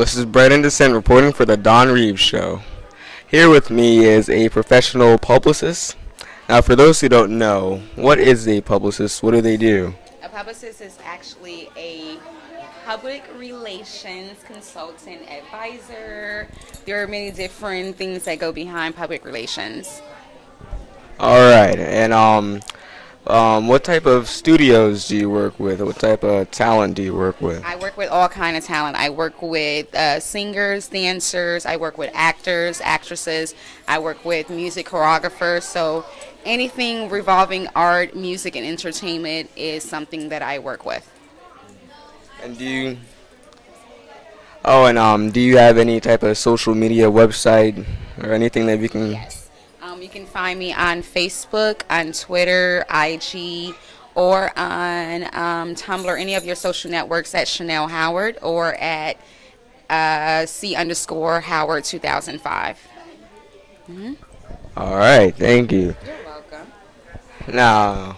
this is Brendan Descent reporting for the Dawn Reese Show. Here with me is a professional publicist. Now, for those who don't know, what is a publicist? What do they do? A publicist is actually a public relations consultant advisor. There are many different things that go behind public relations. All right, and um, um, what type of studios do you work with? What type of talent do you work with? I work with all kind of talent. I work with uh, singers, dancers. I work with actors, actresses. I work with music choreographers. So anything revolving art, music, and entertainment is something that I work with. And do you? Oh, and um, do you have any type of social media website or anything that we can? Yes. Um, you can find me on Facebook, on Twitter, IG, or on um, Tumblr, any of your social networks at Chanel Howard or at uh, C underscore Howard 2005. All right, thank you. You're welcome. Now,